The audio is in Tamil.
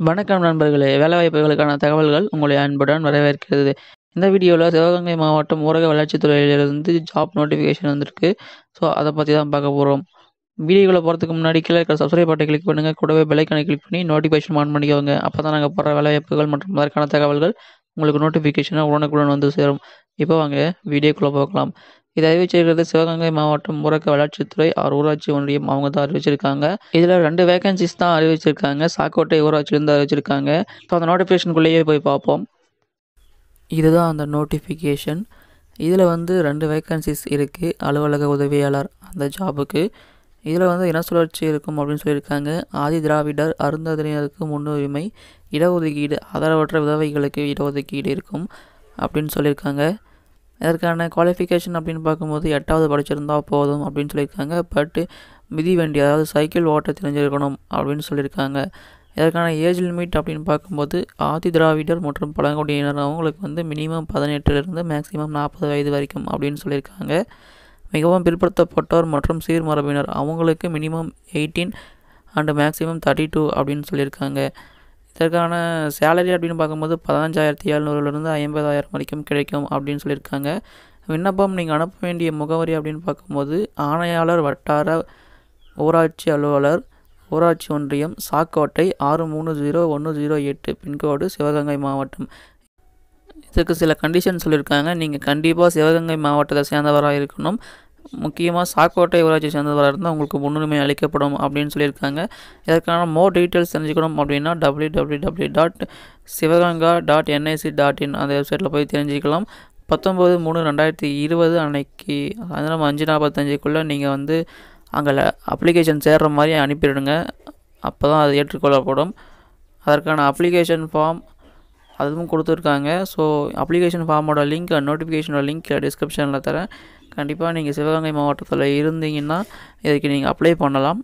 வணக்கம் நண்பர்களே. வேலைவாய்ப்புகளுக்கான தகவல்கள் உங்களை அன்புடன் வரவேற்கிறது. இந்த வீடியோவில் சிவகங்கை மாவட்டம் ஊரக வளர்ச்சித்துறையிலிருந்து ஜாப் நோட்டிஃபிகேஷன் வந்திருக்கு. ஸோ அதை பற்றி தான் பார்க்க போகிறோம் வீடியோக்குள்ளே போகிறதுக்கு முன்னாடி கீழே இருக்கிற சப்ஸ்கிரைப் பட்டை கிளிக் பண்ணுங்கள் கூடவே பெல்லைக்கனை கிளிக் பண்ணி நோட்டிஃபிகேஷன் ஆன் பண்ணிக்கோங்க. அப்போ தான் நாங்கள் போகிற வேலைவாய்ப்புகள் மற்றும் அதற்கான தகவல்கள் உங்களுக்கு நோட்டிஃபிகேஷனாக உடனுக்குடன் வந்து சேரும். இப்போ வாங்க வீடியோக்குள்ளே பார்க்கலாம் இதை அறிவிச்சிருக்கிறது சிவகங்கை மாவட்டம் ஊரக வளர்ச்சித்துறை ஆர் ஊராட்சி ஒன்றியம் அவங்க தான் அறிவிச்சிருக்காங்க. இதில் ரெண்டு வேகன்சிஸ் தான் அறிவிச்சிருக்காங்க. சாக்கோட்டை ஊராட்சியிலேருந்து அறிவிச்சிருக்காங்க. ஸோ அந்த நோட்டிஃபிகேஷனுக்குள்ளேயே போய் பார்ப்போம். இதுதான் அந்த நோட்டிஃபிகேஷன் இதில் வந்து ரெண்டு வேகன்சிஸ் இருக்குது அலுவலக உதவியாளர் அந்த ஜாபுக்கு இதில் வந்து இன சுழற்சி இருக்கும் அப்படின்னு சொல்லியிருக்காங்க. ஆதி திராவிடர் அருந்ததினருக்கு முன்னுரிமை இடஒதுக்கீடு ஆதரவற்ற விதவைகளுக்கு இடஒதுக்கீடு இருக்கும் அப்படின்னு சொல்லியிருக்காங்க. இதற்கான குவாலிஃபிகேஷன் அப்படின்னு பார்க்கும்போது எட்டாவது படிச்சிருந்தா போதும் அப்படின்னு சொல்லியிருக்காங்க. பட்டு மிதிவண்டி அதாவது சைக்கிள் ஓட்ட தெரிஞ்சிருக்கணும் அப்படின்னு சொல்லியிருக்காங்க. இதற்கான ஏஜ் லிமிட் அப்படின்னு பார்க்கும்போது ஆதி திராவிடர் மற்றும் பழங்குடியினர் அவங்களுக்கு வந்து மினிமம் பதினெட்டுலேருந்து மேக்ஸிமம் நாற்பது வயது வரைக்கும் அப்படின்னு சொல்லியிருக்காங்க. மிகவும் பிற்படுத்தப்பட்டோர் மற்றும் சீர்மரபினர் அவங்களுக்கு minimum eighteen and maximum thirty two அப்படின்னு சொல்லியிருக்காங்க. இதற்கான சேலரி அப்படின்னு பார்க்கும்போது பதினஞ்சாயிரத்தி எழுநூறுலேருந்து ஐம்பதாயிரம் வரைக்கும் கிடைக்கும் அப்படின்னு சொல்லியிருக்காங்க. விண்ணப்பம் நீங்கள் அனுப்ப வேண்டிய முகவரி அப்படின்னு பார்க்கும்போது ஆணையாளர் வட்டார ஊராட்சி அலுவலர் ஊராட்சி ஒன்றியம் சாக்கோட்டை ஆறு மூணு ஜீரோ ஒன்று ஜீரோ எட்டு பின்கோடு சிவகங்கை மாவட்டம். இதுக்கு சில கண்டிஷன் சொல்லியிருக்காங்க. நீங்கள் கண்டிப்பாக சிவகங்கை மாவட்டத்தை சேர்ந்தவராக இருக்கணும் முக்கியமாக சாக்கோட்டை ஊராட்சி சேர்ந்தவராக இருந்தால் உங்களுக்கு முன்னுரிமை அளிக்கப்படும் அப்படின்னு சொல்லியிருக்காங்க. இதற்கான மோர் டீட்டெயில்ஸ் தெரிஞ்சுக்கணும் அப்படின்னா W W W dot Sivaganga dot NIC dot in அந்த வெப்சைட்டில் போய் தெரிஞ்சுக்கலாம். பத்தொம்போது மூணு ரெண்டாயிரத்தி இருபது அன்னைக்கு சாயந்தரம் அஞ்சு நாற்பத்தஞ்சுக்குள்ளே நீங்கள் வந்து அங்கே அப்ளிகேஷன் சேர்கிற மாதிரி அனுப்பிடுங்க. அப்போ தான் அது ஏற்றுக்கொள்ளப்படும். அதற்கான அப்ளிகேஷன் ஃபார்ம் அதுவும் கொடுத்துருக்காங்க. ஸோ அப்ளிகேஷன் ஃபார்மோட லிங்க் நோட்டிஃபிகேஷனோட லிங்க் டிஸ்கிரிப்ஷனில் தரேன். கண்டிப்பாக நீங்கள் சிவகங்கை மாவட்டத்தில் இருந்தீங்கன்னா இதுக்கு நீங்கள் அப்ளை பண்ணலாம்.